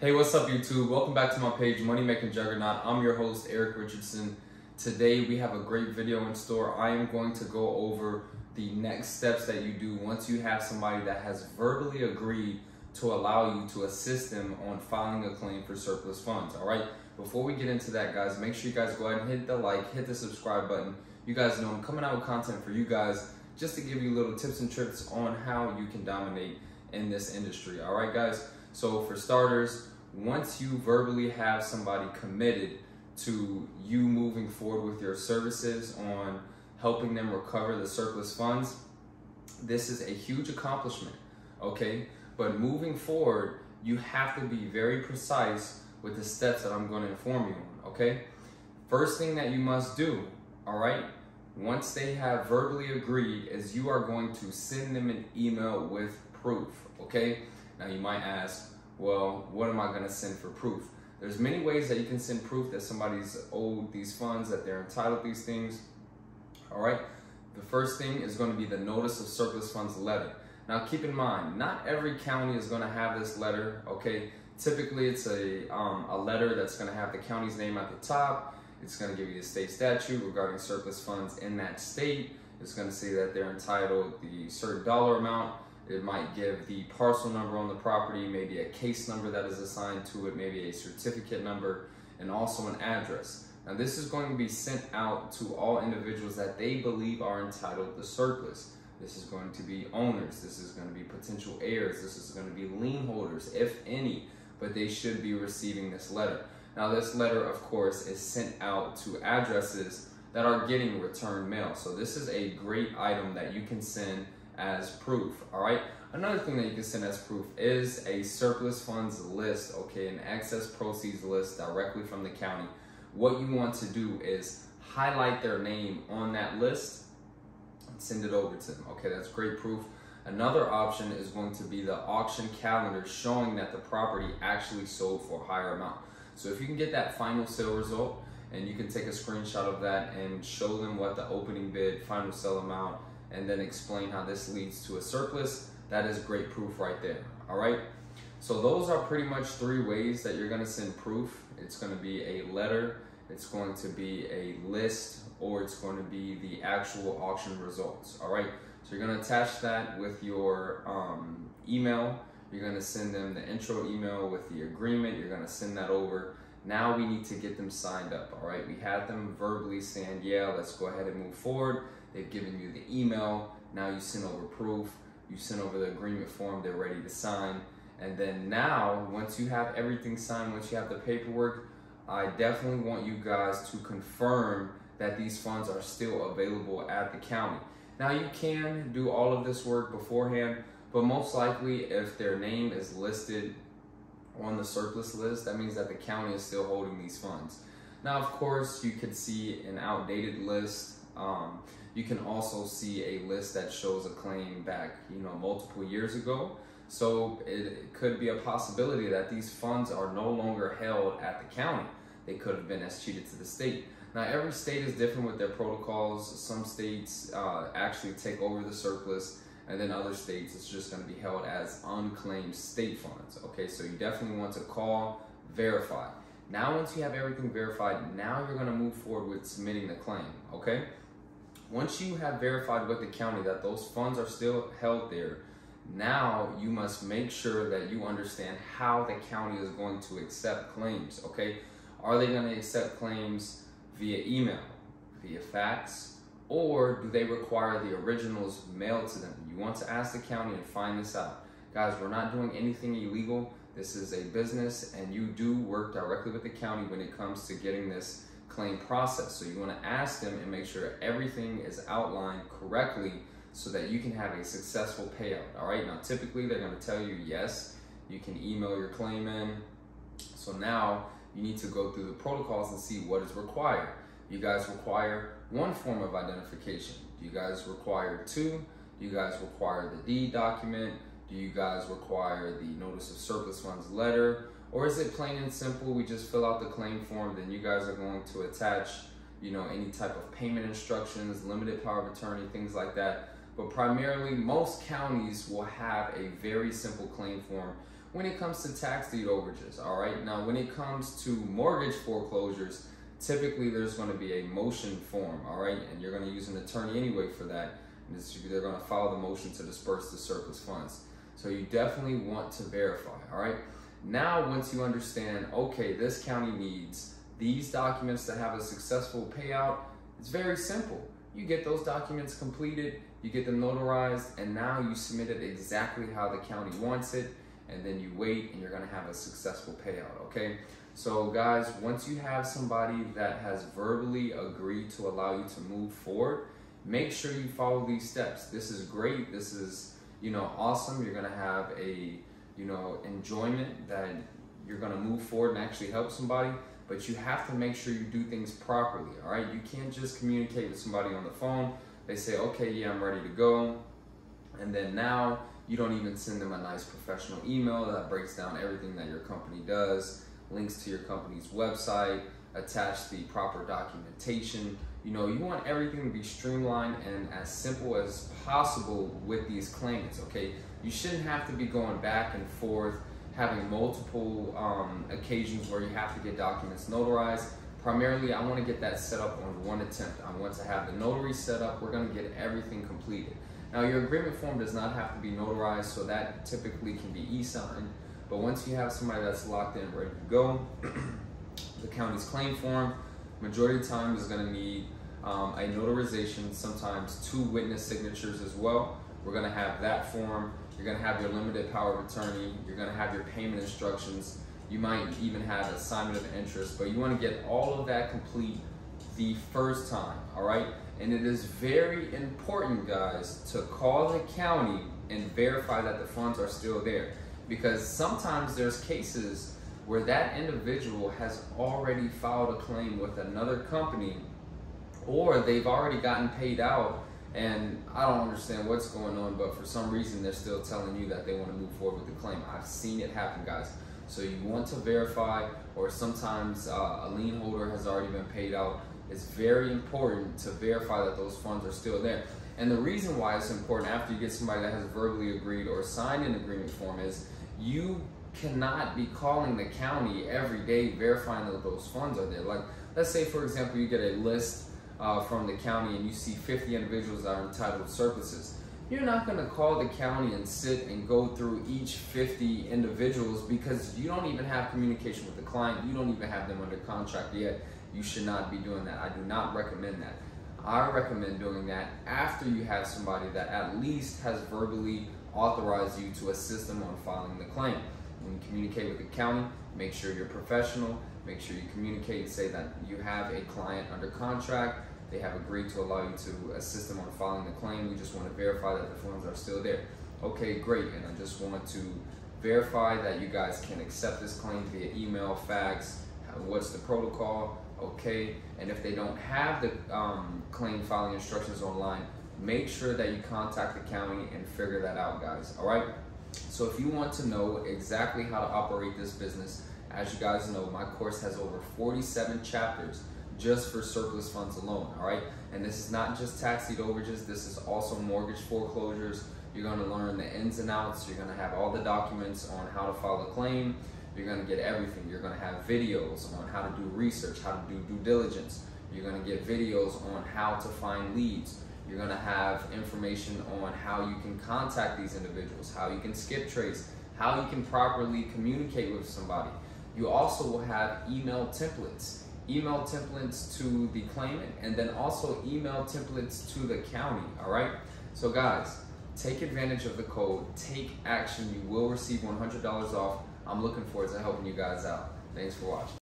Hey, what's up, YouTube? Welcome back to my page, Money Making Juggernaut. I'm your host, Eric Richardson. Today, we have a great video in store. I am going to go over the next steps that you do once you have somebody that has verbally agreed to allow you to assist them on filing a claim for surplus funds. All right, before we get into that, guys, make sure you guys go ahead and hit the like, hit the subscribe button. You guys know I'm coming out with content for you guys just to give you little tips and tricks on how you can dominate in this industry. All right, guys. So for starters, once you verbally have somebody committed to you moving forward with your services on helping them recover the surplus funds, this is a huge accomplishment, okay? But moving forward, you have to be very precise with the steps that I'm going to inform you on, okay? First thing that you must do, all right, once they have verbally agreed, is you are going to send them an email with proof, okay? Now you might ask, well, what am I gonna send for proof? There's many ways that you can send proof that somebody's owed these funds, that they're entitled these things. All right. The first thing is going to be the notice of surplus funds letter. Now, keep in mind, not every county is going to have this letter. Okay. Typically, it's a um, a letter that's going to have the county's name at the top. It's going to give you the state statute regarding surplus funds in that state. It's going to say that they're entitled the certain dollar amount it might give the parcel number on the property, maybe a case number that is assigned to it, maybe a certificate number, and also an address. Now this is going to be sent out to all individuals that they believe are entitled to surplus. This is going to be owners, this is going to be potential heirs, this is going to be lien holders, if any, but they should be receiving this letter. Now this letter, of course, is sent out to addresses that are getting return mail. So this is a great item that you can send as proof, all right? Another thing that you can send as proof is a surplus funds list, okay, an excess proceeds list directly from the county. What you want to do is highlight their name on that list and send it over to them, okay? That's great proof. Another option is going to be the auction calendar showing that the property actually sold for a higher amount. So if you can get that final sale result and you can take a screenshot of that and show them what the opening bid, final sell amount, and then explain how this leads to a surplus, that is great proof right there, all right? So those are pretty much three ways that you're gonna send proof. It's gonna be a letter, it's going to be a list, or it's going to be the actual auction results, all right? So you're gonna attach that with your um, email. You're gonna send them the intro email with the agreement. You're gonna send that over. Now we need to get them signed up, all right? We had them verbally saying, yeah, let's go ahead and move forward. They've given you the email. Now you send over proof. You send over the agreement form. They're ready to sign. And then now, once you have everything signed, once you have the paperwork, I definitely want you guys to confirm that these funds are still available at the county. Now you can do all of this work beforehand, but most likely if their name is listed on the surplus list, that means that the county is still holding these funds. Now, of course, you could see an outdated list um, you can also see a list that shows a claim back, you know, multiple years ago. So it could be a possibility that these funds are no longer held at the county. They could have been escheated to the state. Now, every state is different with their protocols. Some states uh, actually take over the surplus, and then other states it's just going to be held as unclaimed state funds. Okay, so you definitely want to call, verify. Now, once you have everything verified, now you're going to move forward with submitting the claim. Okay. Once you have verified with the county that those funds are still held there, now you must make sure that you understand how the county is going to accept claims, okay? Are they going to accept claims via email, via fax, or do they require the originals mailed to them? You want to ask the county and find this out. Guys, we're not doing anything illegal. This is a business and you do work directly with the county when it comes to getting this claim process. So you want to ask them and make sure everything is outlined correctly so that you can have a successful payout. All right, now typically they're going to tell you yes, you can email your claim in. So now you need to go through the protocols and see what is required. You guys require one form of identification. Do you guys require two? Do you guys require the deed document? Do you guys require the notice of surplus funds letter? Or is it plain and simple, we just fill out the claim form, then you guys are going to attach, you know, any type of payment instructions, limited power of attorney, things like that. But primarily, most counties will have a very simple claim form when it comes to tax deed overages, all right? Now, when it comes to mortgage foreclosures, typically there's going to be a motion form, all right? And you're going to use an attorney anyway for that. And they're going to file the motion to disperse the surplus funds. So you definitely want to verify, all right? Now, once you understand, okay, this county needs these documents to have a successful payout, it's very simple. You get those documents completed, you get them notarized, and now you submit it exactly how the county wants it, and then you wait and you're gonna have a successful payout, okay? So guys, once you have somebody that has verbally agreed to allow you to move forward, make sure you follow these steps. This is great, this is, you know, awesome. You're gonna have a, you know, enjoyment that you're gonna move forward and actually help somebody but you have to make sure you do things properly, all right? You can't just communicate with somebody on the phone. They say, okay, yeah, I'm ready to go. And then now you don't even send them a nice professional email that breaks down everything that your company does, links to your company's website, attach the proper documentation. You know, you want everything to be streamlined and as simple as possible with these claimants, okay? You shouldn't have to be going back and forth having multiple um, occasions where you have to get documents notarized. Primarily, I want to get that set up on one attempt. I want to have the notary set up. We're going to get everything completed. Now, your agreement form does not have to be notarized, so that typically can be e-signed. But once you have somebody that's locked in, ready to go, the county's claim form, majority of the time is going to need um, a notarization, sometimes two witness signatures as well. We're to have that form you're gonna have your limited power of attorney. You're gonna have your payment instructions. You might even have assignment of interest, but you wanna get all of that complete the first time, all right? And it is very important, guys, to call the county and verify that the funds are still there. Because sometimes there's cases where that individual has already filed a claim with another company or they've already gotten paid out and I don't understand what's going on, but for some reason they're still telling you that they want to move forward with the claim. I've seen it happen, guys. So you want to verify, or sometimes uh, a lien holder has already been paid out. It's very important to verify that those funds are still there. And the reason why it's important after you get somebody that has verbally agreed or signed an agreement form is you cannot be calling the county every day verifying that those funds are there. Like, let's say, for example, you get a list uh, from the county and you see 50 individuals that are entitled surpluses, you're not going to call the county and sit and go through each 50 individuals because you don't even have communication with the client. You don't even have them under contract yet. You should not be doing that. I do not recommend that. I recommend doing that after you have somebody that at least has verbally authorized you to assist them on filing the claim. When you communicate with the county, make sure you're professional. Make sure you communicate and say that you have a client under contract they have agreed to allow you to assist them on filing the claim. We just want to verify that the funds are still there. Okay, great. And I just want to verify that you guys can accept this claim via email, fax, what's the protocol, okay? And if they don't have the um, claim filing instructions online, make sure that you contact the county and figure that out, guys, all right? So if you want to know exactly how to operate this business, as you guys know, my course has over 47 chapters just for surplus funds alone, all right? And this is not just tax deed overages, this is also mortgage foreclosures. You're gonna learn the ins and outs, you're gonna have all the documents on how to file a claim, you're gonna get everything. You're gonna have videos on how to do research, how to do due diligence. You're gonna get videos on how to find leads. You're gonna have information on how you can contact these individuals, how you can skip trace, how you can properly communicate with somebody. You also will have email templates email templates to the claimant, and then also email templates to the county, all right? So guys, take advantage of the code, take action, you will receive $100 off. I'm looking forward to helping you guys out. Thanks for watching.